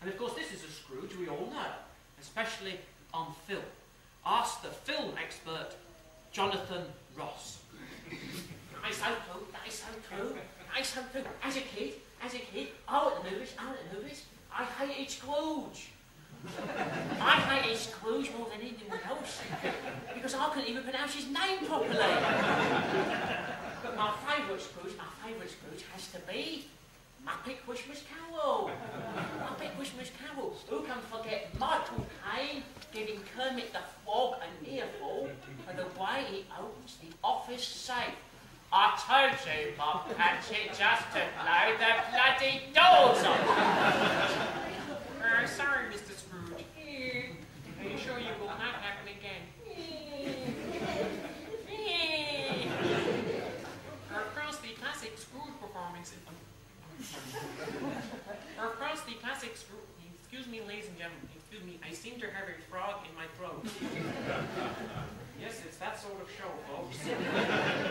And of course, this is a Scrooge we all know, especially on film. Ask the film expert, Jonathan Ross. Is so true, that is so true, that is so true. As a kid, as a kid, I went to movies, I went to movies, I hated Scrooge. I hated Scrooge more than anyone else because I couldn't even pronounce his name properly. But my favourite Scrooge, my favourite Scrooge has to be Muppet Christmas Carol. Who can forget Michael Caine giving Kermit the Frog an earful for the way he opens the office safe? I told you, Bob Cratchit, just to blow the bloody doors off. Uh, sorry, Mr. Scrooge. Are you sure you will not happen again? Across the classic Scrooge performance. Across the classic Scrooge. Excuse me, ladies and gentlemen. Excuse me. I seem to have a frog in my throat. yes, it's that sort of show, folks.